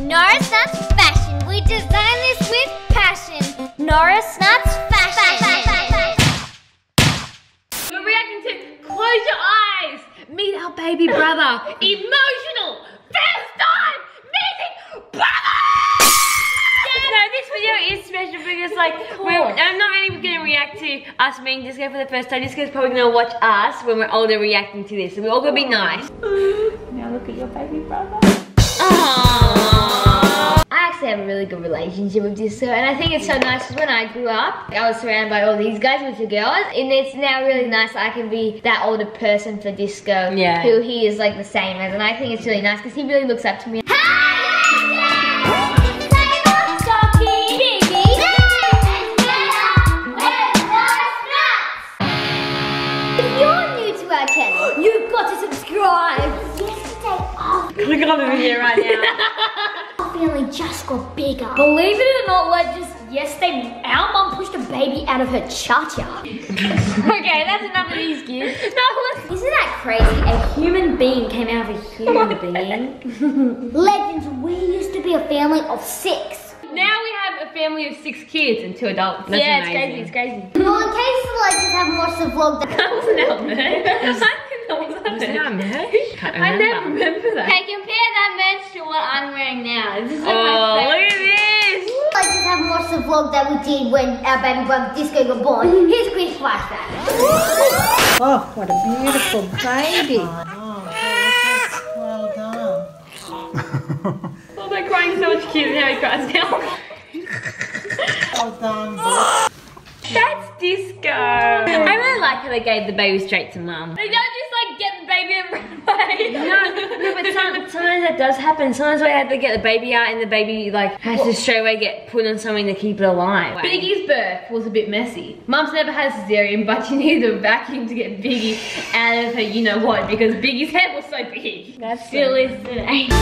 Norris Nuts Fashion. We designed this with passion. Norris Nuts Fashion. We're reacting to Close Your Eyes. Meet our baby brother. Emotional. First time meeting brother. No, this video is special because like we're, I'm not really gonna react to us meeting Disco for the first time. Disco's probably gonna watch us when we're older reacting to this. So we're all gonna be nice. Now look at your baby brother. Aww. I actually have a really good relationship with Disco and I think it's so nice because when I grew up, I was surrounded by all these guys with the girls and it's now really nice that I can be that older person for Disco Yeah. who he is like the same as and I think it's really nice because he really looks up to me. If on the video right now. family just got bigger. Believe it or not, like just yesterday, our mum pushed a baby out of her cha-cha. okay, that's enough of these kids. No, listen. Isn't that crazy? A human being came out of a human being. Legends, we used to be a family of six. Now we have a family of six kids and two adults. That's yeah, amazing. it's crazy, it's crazy. Well, in case the legends haven't watched the vlog, that That wasn't Elmer. that wasn't Elmer. I never remember that. Okay, compare that merch to what I'm wearing now. This is like Oh, my look at this. Legends haven't watched the vlog that we did when our baby brother Disco got born. Here's a quick flashback. Oh, what a beautiful baby. Oh, well done. Oh, they're crying so much cute now he cries now. Well done. That's disco. Oh. I really like how they gave the baby straight to mum. They don't just like get the run away. No, no, but some, sometimes that does happen. Sometimes we have to get the baby out and the baby like has to straight away get put on something to keep it alive. Biggy's birth was a bit messy. Mum's never had a cesarean, but she needed a vacuum to get Biggy out of her you know what because Biggy's head was so big. That still is today.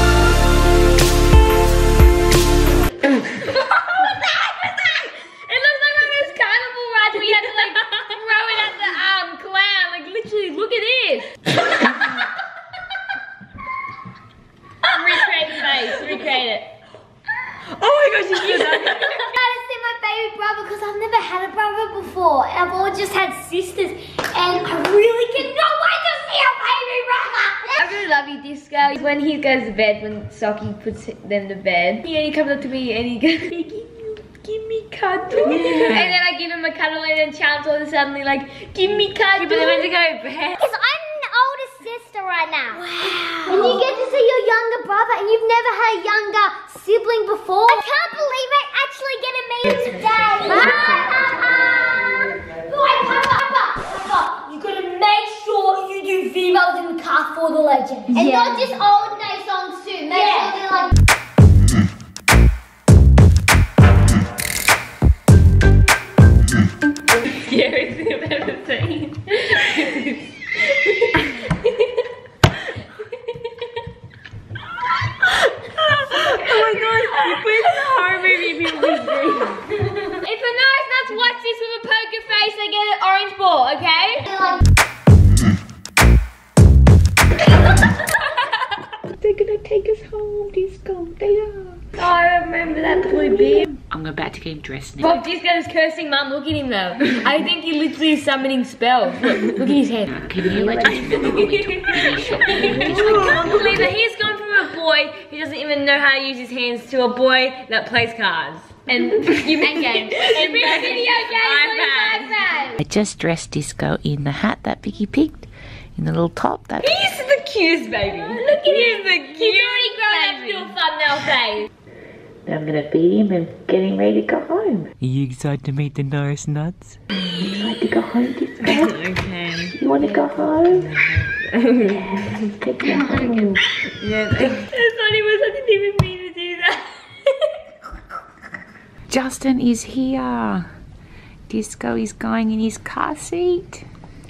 It looks like one of those carnival rides where you have to like throw it at the um clown. Like literally, look at this. recreate the face. Recreate it. Oh my gosh, you cute. I to see my baby brother because I've never had a brother before. I've all just had sisters, and I really cannot wait to see a baby brother. I really love you, Disco. When he goes to bed, when Sockie puts them to bed, yeah, he comes up to me and he goes, Biggy, you give me cuddle. and then I give him a cuddle and then Chance all of a sudden like, give me cuddle. but then when to go to bed. Because I'm the oldest sister right now. Wow. And you get to see your younger brother, and you've never had a younger sibling before. I can't believe I actually get to meet him today. Bye, Papa. Wait, Papa, Papa, Papa. You gotta make sure you do females in the car for the legend. And not just old day songs too. Make sure they're like. scariest thing I've ever seen. Oh, I remember that blue beard. I'm about to get him dressed now. Bob Disco's cursing mum, look at him though. I think he literally is summoning spells. Look, look at his head. Can you like just remember when we took the? I can't believe that he's gone from a boy who doesn't even know how to use his hands to a boy that plays cards. And you and games. And video games on iPad. I just dressed Disco in the hat that Vicky picked, in the little top that. He's the cutest baby. Look at him. the cutest He's already grown up to a thumbnail face. I'm gonna feed him and get him ready to go home. Are you excited to meet the Norris Nuts? excited to go home, Disco? Okay. You wanna go home? Take me home. Yeah. It's funny was I didn't even mean to do that. Justin is here. Disco is going in his car seat.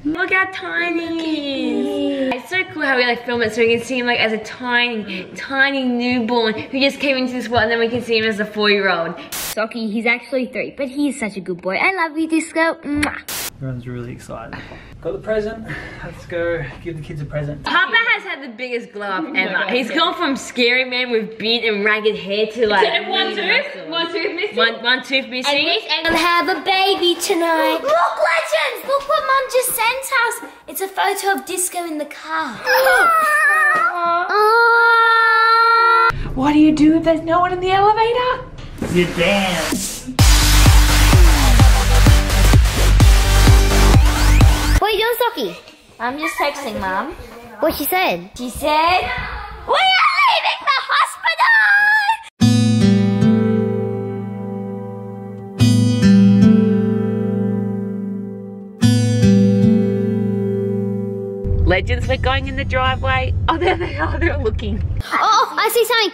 Look how tiny is. It's so cool how we like film it so we can see him like as a tiny, tiny newborn who just came into this world and then we can see him as a four-year-old. Sockie, he's actually three, but he's such a good boy. I love you, Disco. Mwah. Everyone's really excited. Got the present. Let's go give the kids a present. Papa has had the biggest glow up ever. He's gone from scary man with beard and ragged hair to like And one tooth, muscles. one tooth missing. One, one tooth missing. And have a baby tonight. Look, legends! Look what Mum just sent us. It's a photo of Disco in the car. What do you do if there's no one in the elevator? You dance. What are you doing, Sockie? I'm just texting mom. What she said? She said, We are leaving the hospital! Legends, we're going in the driveway. Oh, there they are. They're looking. Oh, I see something.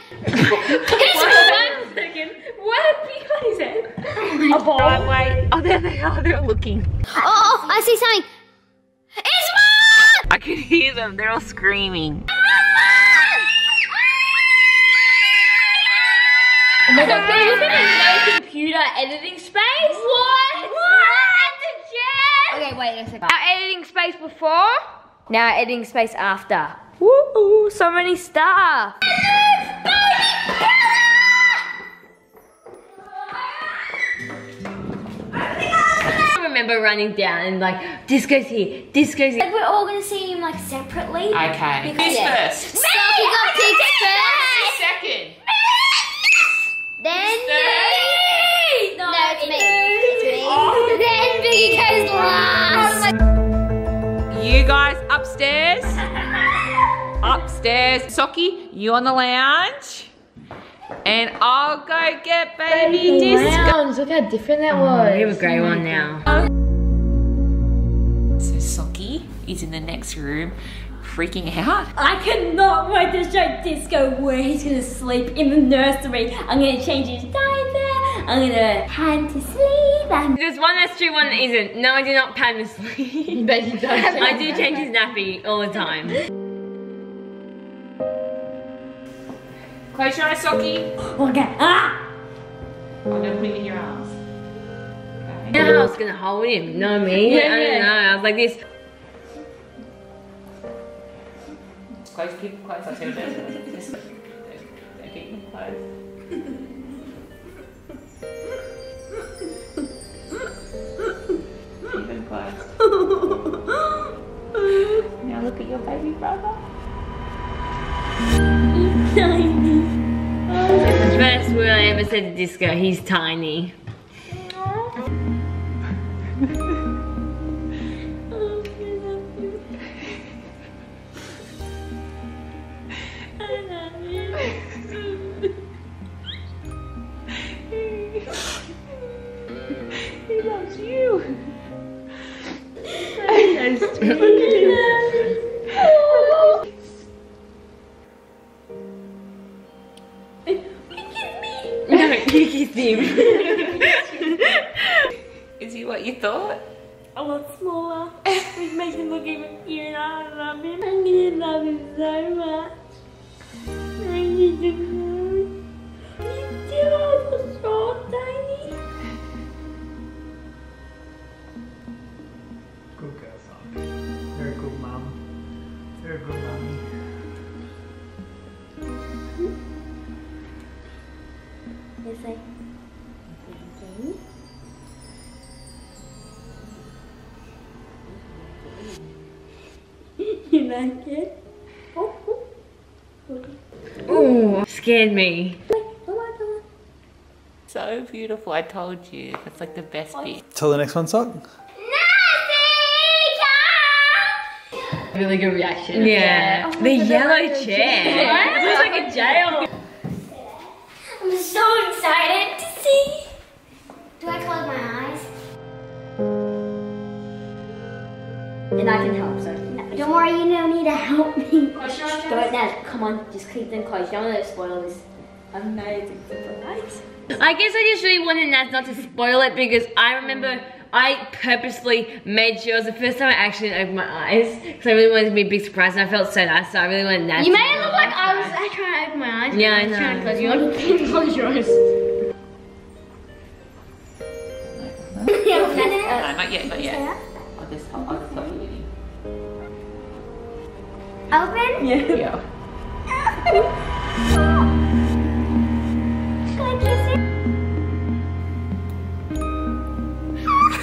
One second. What behind his head? Driveway. Oh, there they are. They're looking. Oh, oh I see something. It's Mum! I can hear them. They're all screaming. Oh my So there's no computer editing space? What? What? Okay, wait a second. Our editing space before, now our editing space after. Woo! So many stuff. Remember running down and like, disco's here, disco's here. Like We're all gonna see him like separately. Okay. Who's first? Sophie got picked first. Second. Then me. No, it's me. It's me. Oh, then Biggy goes last. Oh, you guys upstairs. upstairs. Sockie, you on the lounge. And I'll go get baby disco. Look how different that was. we have a grey one now. So Sockie is in the next room freaking out. I cannot wait to show Disco where he's gonna sleep in the nursery. I'm gonna change his diaper. I'm gonna hand to sleep. I'm There's one that's true, one that isn't. No, I do not pan to sleep. But he does. I do change his nappy all the time. Close your eyes, Sockie. okay. Ah! I'm gonna put it in your arms. You know I was gonna hold him, you know me? Yeah, I don't yeah. know. I was like this. Close, keep them close. I'll tell you. Just keep them close. Keep them close. now look at your baby brother. First word I ever said to Disco, he's tiny. So much. I need to know. You so strong, Tiny. Good girl, good. Very good like, okay. you like it? Oh, oh. Ooh, scared me. So beautiful. I told you. That's like the best bit. Till the next one, Sock. Really good reaction. Yeah. The yellow chair. It looks like a jail. I'm so excited to see. Do I close my eyes? And I can help, so. No, don't worry, you don't need to help me. Don't now, come on, just keep them closed. You don't want to spoil this amazing surprise. I guess I just really wanted Naz not to spoil it because I remember I purposely made sure it was the first time I actually opened my eyes because I really wanted it to be a big surprise and I felt so nice so I really wanted Naz You to made it look like I was I trying to open my eyes. Yeah, I was trying to know. close your eyes. close your eyes. No, not yet, not yet. Open? Yeah. Can I kiss it? Oh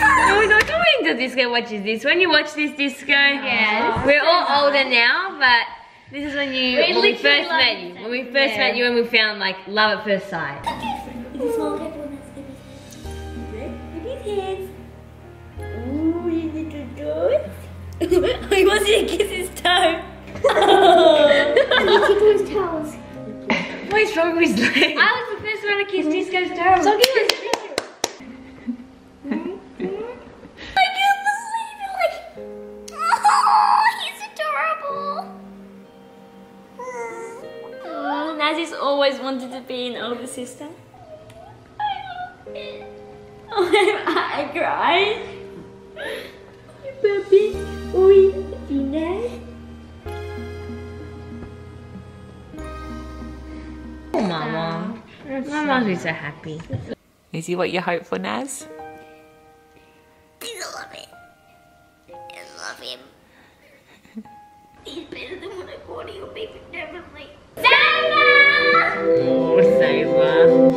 Oh my god, come into disco watches this. When you watch this disco, Yes. we're all older now, but this is when you We when we first met you. When we first met you and we found like love at first sight. It's small pepper and that's Look at his hands. Ooh, you little toes. he wants you to kiss his toe. Can you tickle his toes? What is wrong with his leg? I was the first one to kiss Disco's toes. So give us I can't believe it. Like, Oh, he's adorable. oh, Nazi's always wanted to be an older sister. Oh, I cried. My must be so happy. Is he what you hope for, Naz? I love it. I love him. He's better than when I bought you a baby differently. Oh, Sabre.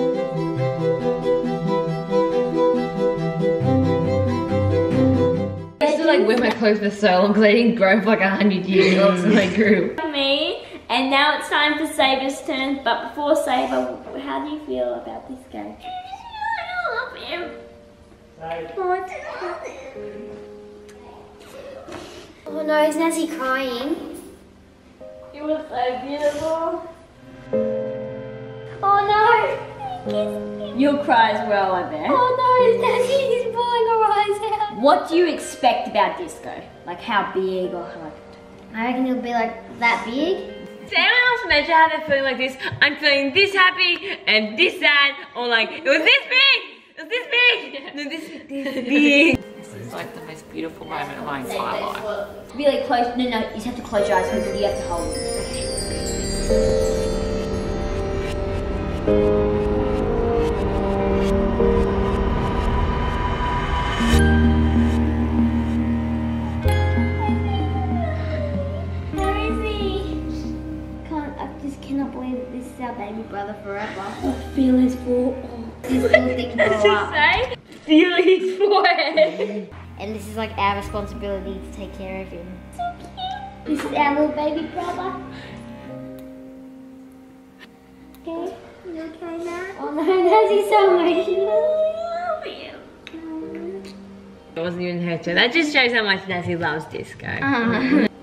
I used to like wear my clothes for so long because I didn't grow for like a hundred years old since I grew. And now it's time for Sabre's turn. But before Sabre, how do you feel about this game? I love him. Oh no, is Nancy crying? It was so beautiful. Oh no. You'll cry as well, I bet. Oh no, is Nancy is pulling her eyes out. What do you expect about disco? Like how big or how? I reckon it'll be like that big. Does anyone else measure how they're feeling like this? I'm feeling this happy and this sad, or like it was this big, it was this big, no, this this big. This is like the most beautiful moment of my entire life. Really close. No, no. You just have to close your eyes because you have to hold it. Baby brother forever. Feel his full. This little thing grow up. Say. Feel his forehead. And this is like our responsibility to take care of him. So cute. This is our little baby brother. Okay? You okay now? Oh no, Nancy's so emotional. Um. It wasn't even her turn. That just shows how much Nancy loves disco. Uh-huh.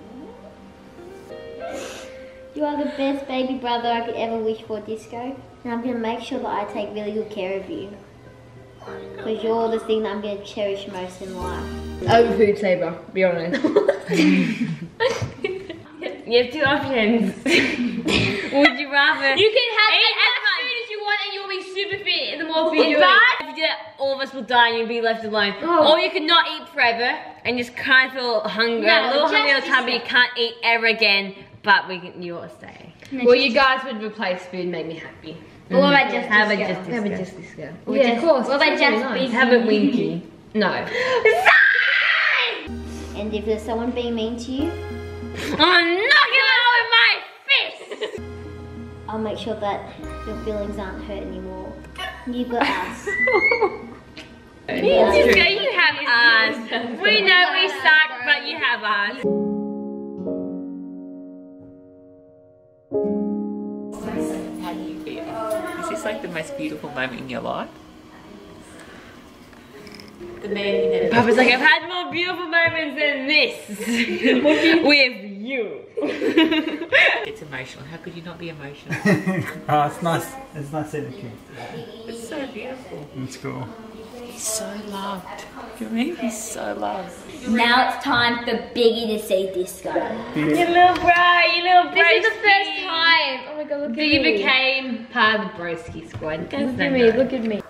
You are the best baby brother I could ever wish for, Disco. And I'm going to make sure that I take really good care of you. Because you're the thing that I'm going to cherish most in life. Over food Sabre, be honest. you have two options. Would you rather You can have eat as as much much food as you want and you'll be super fit in the more food you eat? If you do that, all of us will die and you'll be left alone. Oh. Or you could not eat forever and just kind of feel hunger, No, a little just hungry all the time, but you can't eat ever again. But we can, you all stay. Well, you guys would replace food, and make me happy. Or mm. what about just Have it Disco? just Have disco. it just this girl. Yeah, of course. What about it's really just nice. Have a winky. No. And if there's someone being mean to you, I'm knocking it out with my fist! I'll make sure that your feelings aren't hurt anymore. You got us. Disco, you have us. We know we suck, but you have us. Most beautiful moment in your life? The man you never Papa's like, I've had more beautiful moments than this with you. It's emotional. How could you not be emotional? oh, it's nice. It's nice seeing the kids. It's so beautiful. It's cool. He's so loved. You know what I mean? He's so loved. Now it's time for Biggy to see disco. You little bro, you little bro. This is the first time. Oh my god, look at You me. became part of the broski squad. Look at me, look at me.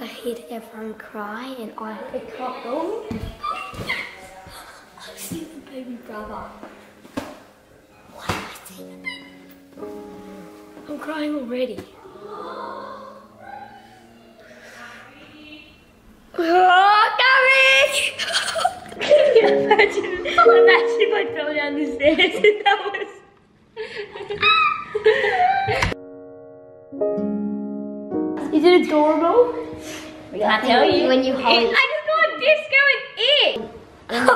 I heard everyone cry and I pick up all. I see the baby brother. Why am I seeing the baby? I'm crying already. Oh, Gary! Imagine, imagine if I fell down the stairs and that was. Is it adorable? Can't tell you. When you hold It, I just got disco and it. When you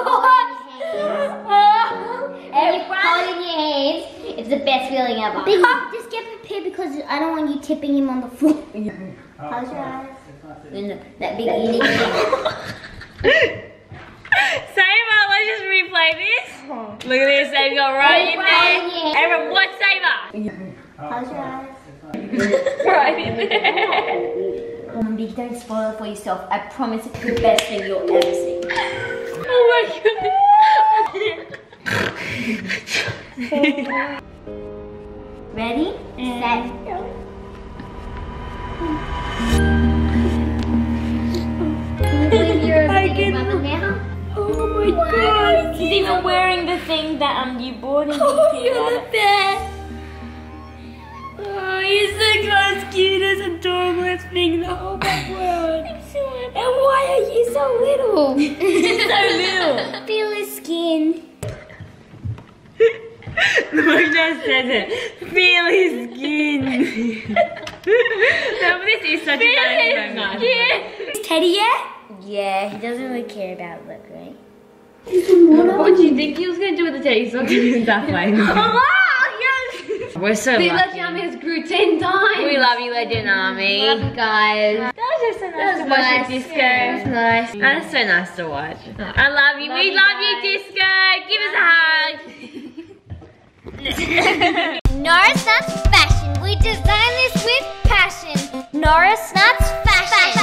hold in your hands, it's the best feeling ever. Big, just get prepared because I don't want you tipping him on the floor. Close your eyes. The- that big unique. Sabre, let's just replay this. Look at this, they've got right in there. Everyone, watch Sabre. Close your eyes. Right in there. Don't spoil it for yourself. I promise it's the best thing you'll ever see. Oh my Ready? Mm. Set. Go. He's even wearing the thing that um you bought him. Oh, you're the best. Oh, you're the most cutest, adorable thing in the whole wide world. And why are you so little? so little. Feel his skin. Look, just says it. Feel his skin. no, this is such a nice moment. Is Teddy yet? Yeah, he doesn't really care about look, right? What do you think he was going to do with the teddy? He's not going to that way. Oh, yes. We're so The lucky. Legend Army has grew 10 times. We love you, Legend Army. Love you guys. That was just so nice to watch nice. Disco. Yeah, it was nice. That's so nice to watch. I love you. we you love you. Disco. Give us a hug. Norris Nuts Fashion. We design this with passion. Norris Nuts Fashion.